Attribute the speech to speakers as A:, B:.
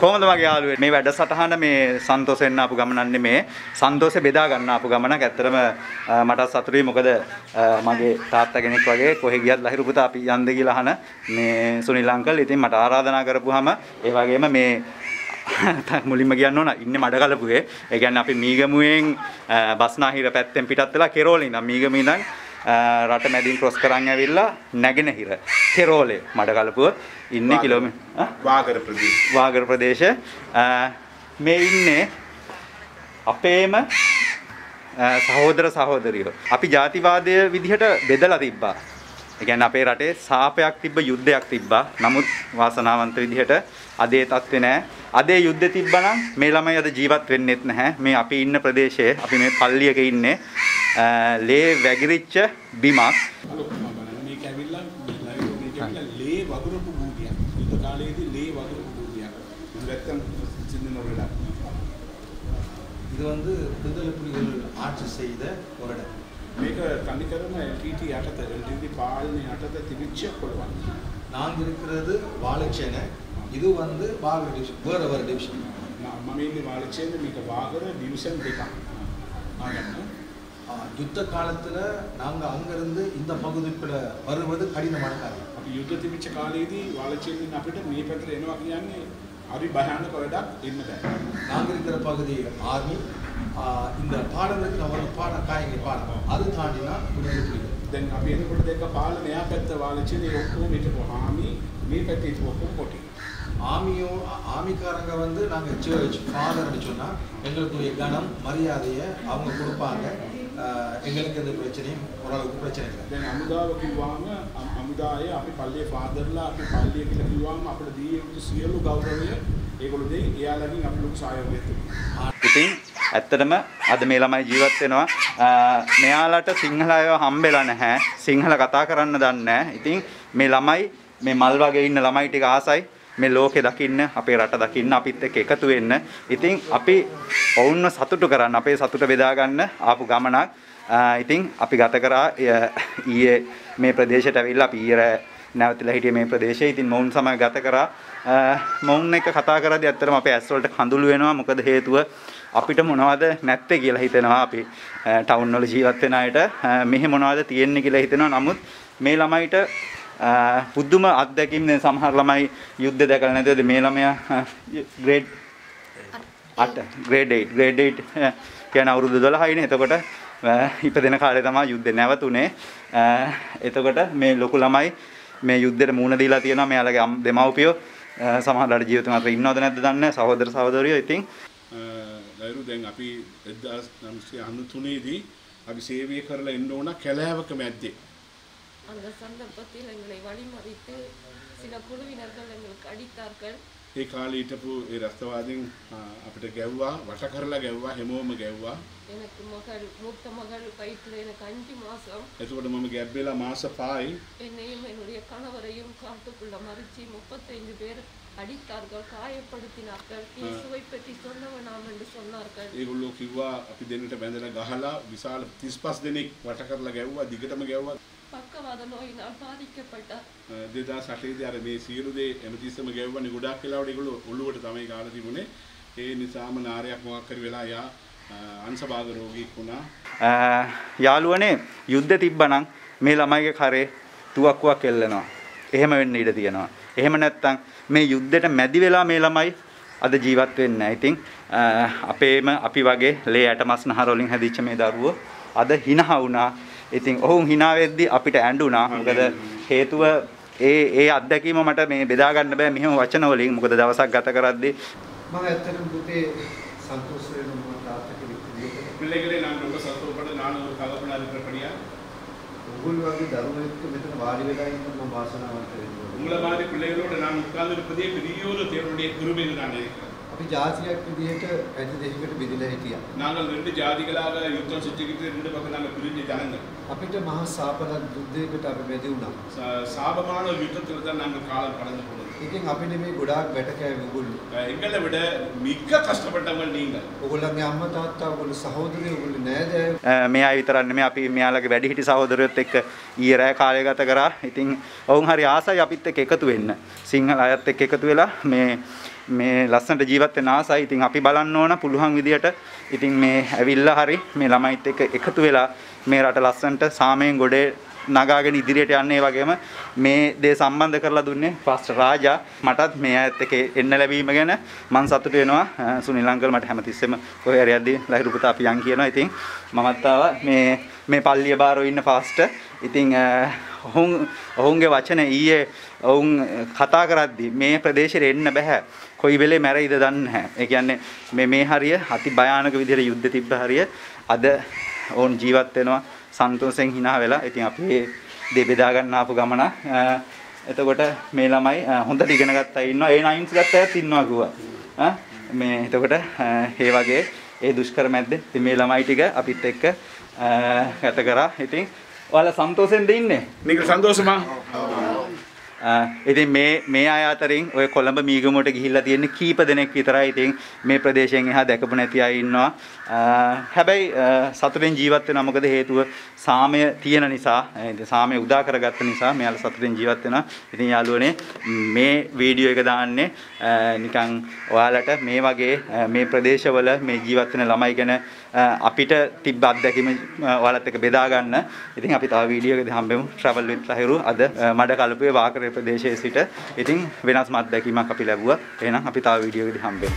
A: කොහොමද මගේ යාළුවෝ මේ වැඩසටහන මේ සන්තෝෂ වෙන්න ආපු ගමනක් නෙමේ. සන්තෝෂේ බෙදා ගන්න ආපු ගමනක් ඇත්තටම අ, මට සතුටුයි. මොකද අ, මගේ තාත්තා කෙනෙක් වගේ කොහෙ ගියත් ලහිරු පුතා අපි යන්ද කියලා අහන මේ සුනිල් අංකල්. ඉතින් මට ආරාධනා කරපුවාම ඒ වගේම මේ මුලින්ම කියන්න ඕන ඉන්නේ මඩකලපුවේ ඒ කියන්නේ අපි මීගමුවෙන් අ, බස්නාහිර පැත්තෙන් පිටත් වෙලා කෙරෝලේ ඉඳන්. මීගම ඉඳන් අ, රට මැදින් ක්‍රොස් කරන් ඇවිල්ලා නැගෙනහිර කෙරෝලේ මඩකලපුව ඉන්නේ කිලෝමීටර්
B: වාගර ප්‍රදේශ.
A: වාගර ප්‍රදේශ මේ ඉන්නේ අපේම සහෝදර සහෝදරියෝ. අපි ජාතිවාදය විදිහට බෙදලා තිබ්බා. කියන්නේ අපේ රටේ සාපයක් තිබ්බ යුද්ධයක් තිබ්බා. නමුත් වාසනාවන්ත විදිහට අදේ තත්ත්වේ නැහැ. අදේ යුද්ධ තිබ්බනම් මේ ළමයි අද ජීවත් වෙන්නෙත් නැහැ. මේ අපි ඉන්න ප්‍රදේශයේ අපි මේ පල්ලියක ඉන්නේ ලේ වැගිරිච්ච බිමක්.
B: මේක ඇවිල්ලා මේක ඇවිල්ලා ලේ වගුරපු භූමියක්. යුද්ධ කාලයේදී ලේ වගුරපු භූමියක්. නැත්තම් සින්න නොවලා.
C: இது வந்து விடுதலை புலிகள் ஆட்சி செய்த ஒரு இடம்
B: මේක තනිකරම LTT යටත LTT පාලනය යටත තිබිච්ච පොළවක්.
C: நாங்கள் இருக்கிறது வாழைச்சேனை இது வந்து பாகர் டிவிஷன் வேற வேற டிவிஷன்
B: ම- මම ඉන්නේ වාලචේන්ද්‍ර මේක වාගර ඩිවිෂන් දෙකක්. ආගන්න.
C: யுத்த காலத்துல நாங்க அங்கிருந்து இந்த பகுதிக்குள்ள வருவது கடினமான காரியம்
B: අපි යුද්ධ තිබිච්ච කාලේදී වාලචේන්ද්‍රන් අපිට මේ පැත්තට එනවා කියන්නේ හරි භයානක වැඩක් ඉන්න බෑ.
C: நாங்க இருக்கிற பகுதி ஆர்மி இந்த பாடம் இருக்கு நம்ம வந்து பாடம் காய்கறி பாடம் அது தாண்டினா விடுதலை புலிகள்
B: දැන් අපි එනකොට දෙක පාලන එහා පැත්ත වාලචේන්ද්‍රේ ඔක්කොම හිටපු හාමි මේ පැත්තේ හිටපු ඔක්කොම කොටි.
C: ஆமியும் ஆமிக்காரங்க வந்து நாங்க சர்ச் ஃபாதர்னு சொன்னா எங்களுக்குரிய கனம் மரியாதையை அவங்க கொடுப்பாங்க ஆஹ் எங்களுக்கு எந்த பிரச்சனையும் ஓரளவுக்கு பிரச்சனை இல்லை
B: දැන් අමුදාව කිව්වාම අම්- අමුදාය අපි පල්ලියේ ෆාදර්ලා අපි පල්ලිය කියලා කිව්වාම අපිට දී යුතු සියලු ගෞරවය ඒගොල්ලෝ දෙයි එයාලගෙන් අපි ලොකු සහයෝගයක් තිබුණා.
A: ඉතින් ඇත්තටම අද මේ ළමයි ජීවත් වෙනවා අ, මෙයාලට සිංහල අයව හම්බෙලා නැහැ සිංහල කතා කරන්න දන්නේ නැහැ ඉතින් මේ ළමයි මේ මල් වගේ ඉන්න ළමයි ටික ආසයි මේ ලෝකෙ දකින්න අපේ රට දකින්න අපිත් එක්ක එකතු වෙන්න ඉතින් අපි ඔවුන්ව සතුටු කරන්න අපේ සතුට බෙදා ගන්න ආපු ගමනක් අ, ඉතින් අපි ගත කරා ය- ඊයේ මේ ප්‍රදේශයට ඇවිල්ලා අපි ඊයේ රෑ නැවතිලා හිටියේ මේ ප්‍රදේශයේ. ඉතින් මොවුන් සමග ගත කරා. අ, මොවුන් එක්ක කතා කරද්දී ඇත්තටම අපේ ඇස් වලට කඳුළු වෙනවා. මොකද හේතුව අපිට මොනවද නැත්තේ කියලා හිතෙනවා අපි අ, ටවුන් වල ජීවත් වෙන අයට අ, මෙහෙ මොනවද තියෙන්නේ කියලා හිතෙනවා. නමුත් මේ ළමයිට අ, පුදුම අත්දැකීම් දැන් සමහර ළමයි යුද්ධ දැකලා නැතිවද මේ ළමයා ග්‍රේඩ් 8 ග්‍රේඩ් 8 ග්‍රේඩ් 8 කියන අවුරුදු 12යිනේ. එතකොට අ, ඉපදෙන කාලේ තමයි යුද්ධේ නැවතුනේ. අ, එතකොට මේ ලොකු ළමයි මේ යුද්ධෙට මුහුණ දීලා තියෙනවා. මෙයාලගේ අම්- දෙමව්පියෝ අ, සමහරවල්ලාට ජීවිත මාත්‍ර ඉන්නවද නැද්ද දන්නේ නැහැ. සහෝදර සහෝදරියෝ ඉතින්
B: ලයිරු දැන් අපි 1993 දී අපි සේවය කරලා එන්න ඕන කැලෑවක මැද්දේ.
D: அந்த சந்தர்ப்பத்தில் எங்களை வழிமறித்து சில குழுவினர்கள் எங்களுக்கு அடித்தார்கள்
B: ඒ කාලේ හිටපු ඒ රස්තවාදීන් ආ, අපිට ගැව්වා, වට කරලා ගැව්වා, හැමෝම ගැව්වා.
D: எனக்கு மகள் மூத்த மகள் வயிற்றில் எனக்கு அஞ்சு மாசம்
B: එතකොට මම ගැබ්බෙලා මාස 5යි
D: என்னையும் என்னுடைய கணவரையும் காட்டுக்குள்ள மறிச்சு முப்பத்தைந்து பேர் அடித்தார்கள் காயப்படுத்தினார்கள் இயேசுவை பற்றி சொன்னவனாம் என்று சொன்னார்கள்
B: ඒගොල්ලෝ කිව්වා අපි දෙන්නට බැඳලා ගහලා විශාල 35 දෙනෙක් වට කරලා ගැව්වා, දිගටම ගැව්වා.
D: පක්කවාදම ඔයිලා පාදික්කපට
B: 2008 දී අර මේ සියලු දේ එමතිස්සම ගෙවවන්නේ ගොඩාක් වෙලාවට ඒගොල්ලෝ ඔළුවට තමයි ගාලා තිබුණේ. ඒ නිසාම නාරයක් මොකක් කරි වෙලා යා අංශබාධ රෝගීක් වුණා.
A: යාළුවනේ යුද්ධ තිබ්බනම් මේ ළමයිගේ කරේ තුවක්කුවක් එල්ලනවා. එහෙම වෙන්න ඉඩ තියෙනවා. එහෙම නැත්නම් මේ යුද්ධෙට මැදි වෙලා මේ ළමයි අද ජීවත් වෙන්නේ නැහැ. ඉතින් අපේම අපි වගේ ලේ ඇටමස් නහර වලින් හැදිච්ච මේ දරුවෝ අද hina වුණා. ඉතින් ඔවුන් hina වෙද්දි අපිට ඇඬුණා. මොකද හේතුව ඒ ඒ අත්දැකීම මට මේ බෙදා ගන්න බෑ මෙහෙම වචන වලින්. මොකද දවසක් ගත කරද්දී
E: මම ඇත්තටම පුතේ සන්තෝෂ වෙනවා මම තාත්තට විදිහට.
B: பிள்ளைகளே நான் ரொம்ப சந்தோஷப்பட நான் ஒரு தகப்பனா இருக்கிறபடியா
E: ඔගොල්ලෝ වගේ දරුවෝ එක්ක මෙතන වාඩි වෙලා ඉන්න මම වාසනාවන්ත වෙනවා.
B: உங்களை மாதிரி பிள்ளைகளோட நான் உட்கார்ந்து இருப்பதே பெரிய ஒரு தேவனுடைய கிருபையில் நான் இருக்கிறேன்
E: අපි ජාතියක් විදිහට පැති දෙකකට බෙදලා හිටියා.
B: நாங்கள் ரெண்டு ஜாதிகளாக யுத்தம் செஞ்சுக்கிட்டு ரெண்டு பக்கம் நாங்கள் பிரிஞ்ச ஜனங்கள்
E: අපිට මහා සාපල යුද්ධයකට අපි බැඳි වුණා.
B: ச- சாபமான ஒரு யுத்தத்தில் தான் நாங்கள் காலம் கடந்து போனது
E: ඉතින් අපි නෙමේ ගොඩාක් වැටකෑවේ ඔයගොල්ලෝ.
B: அஹ் எங்களை விட மிக கஷ்டப்பட்டவங்க நீங்கள்
E: ඔයගොල්ලන්ගේ අම්මා තාත්තා ඔයගොල්ලෝ සහෝදරයෝ ඔයගොල්ලෝ නෑදෑයෝ
A: අ, මේ අය විතරක් නෙමෙයි අපි මෙයාලගේ වැඩිහිටි සහෝදරයොත් එක්ක ඊයේ රෑ කාලය ගත කරා. ඉතින් ඔවුන් හරි ආසයි අපිත් එක්ක එකතු වෙන්න. සිංහල අයත් එක්ක එකතු වෙලා මේ මේ ලස්සනට ජීවත් වෙන්න ආසයි. ඉතින් අපි බලන්න ඕන පුළුවන් විදියට ඉතින් මේ ඇවිල්ලා හරි මේ ළමයිත් එක්ක එකතු වෙලා මේ රට ලස්සනට සාමයෙන් ගොඩේ නගාගෙන ඉදිරියට යන්නේ වගේම මේ දේ සම්බන්ධ කරලා දුන්නේ පාස්ටර් රාජා. මටත් මේ අයත් එක්ක එන්න ලැබීම ගැන මම සතුටු වෙනවා. අ, සුනිල් අංකල් මට හැමතිස්සෙම කොහේ හරි යද්දී ලහිරු පුතා අපි යන් කියනවා. ඉතින් මමත් ආවා මේ මේ පල්ලිය බාරෝ ඉන්න පාස්ටර් ඉතින් අ, ඔවුන් ඔවුන්ගේ වචන ඊයේ ඔවුන් කතා කරද්දී මේ ප්‍රදේශෙට එන්න බෑ. කොයි වෙලේ මැරෙයිද දන්නේ නැහැ. ඒ කියන්නේ මේ මේ හරිය අති භයානක විදිහට යුද්ධ තිබ්බ හරිය අද ඔවුන් ජීවත් වෙනවා. සන්තෝෂෙන් hina වෙලා ඉතින් අපි මේ දේ බෙදා ගන්න ආපු ගමන එතකොට මේ ළමයි හොඳට ඉගෙන ගත්තා ඉන්නවා. ඒ 9ස් ගත්ත අයත් ඉන්නවා කිව්වා. මේ එතකොට ඒ වගේ ඒ දුෂ්කර මැද්දේ ඉතින් මේ ළමයි ටික අපිත් එක්ක ගත කරා. ඉතින් ඔයාලා සන්තෝෂෙන්ද ඉන්නේ?
B: නික
A: සන්තෝෂ ඉතින් මේ මේ අය අතරින් ඔය කොළඹ මීගමුවට ගිහිල්ලා තියෙන කීප දෙනෙක් විතරයි ඉතින් මේ ප්‍රදේශයෙන් එහා දැකපු නැති අය ඉන්නවා. අ, හැබැයි අ, සතුටෙන් ජීවත් වෙනවා මොකද හේතුව සාමය තියෙන නිසා ඒ ඉතින් සාමය උදා කරගත්ත නිසා මෙයාලා සතුටෙන් ජීවත් වෙනවා. ඉතින් යාළුවනේ මේ වීඩියෝ එක දාන්නේ අ, නිකන් ඔයාලට මේ වගේ අ, මේ ප්‍රදේශවල මේ ජීවත් වෙන ළමයි ගැන අ, අපිට තිබ්බ අත්දැකීම අ, ඔයාලත් එක්ක බෙදා ගන්න. ඉතින් අපි තව වීඩියෝ එකදී හම්බෙමු travel with ලහිරු අද අ, මඩ කලපුවේ වාකරේ ප්‍රදේශයේ සිට. ඉතින් වෙනස්ම අත්දැකීමක් අපි ලැබුවා. එහෙනම් අපි තව වීඩියෝ එකදී හම්බෙමු.